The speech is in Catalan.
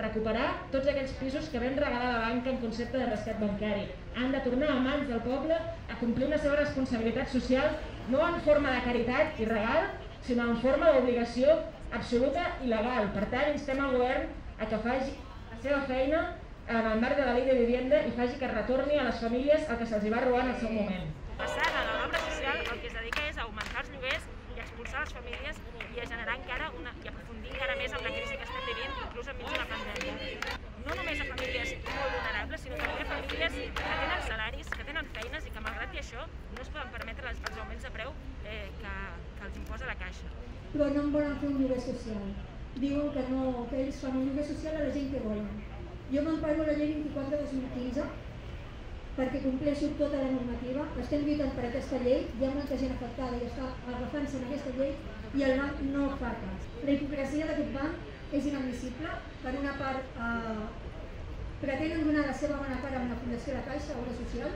recuperar tots aquells pisos que vam regalar a la banca en concepte de rescat bancari. Han de tornar a mans del poble a complir la seva responsabilitat social no en forma de caritat i regal, sinó en forma d'obligació absoluta i legal. Per tant, instem al govern a que faci la seva feina en el marc de la llei de vivienda i faci que retorni a les famílies el que se'ls va robar en el seu moment. Passant a l'obra social, el que es dedica és a augmentar els lloguers i expulsar les famílies i a generar encara una, i aprofundir encara més amb la crisi i això no es poden permetre els, els augments de preu eh, que, que els imposa la Caixa. Però no en volen fer un lloguer social. Diuen que, no, que ells fan un lloguer social a la gent que volen. Jo m'emparo la llei 24 2015 perquè compleixo tota la normativa, estem lluitant per aquesta llei, hi ha molta gent afectada i està agafant-se en aquesta llei i el banc no fa cas. La hipocresia d'aquest banc és inadmissible. Per una part, eh, pretenen donar la seva bona part a una fundació de Caixa, obra social,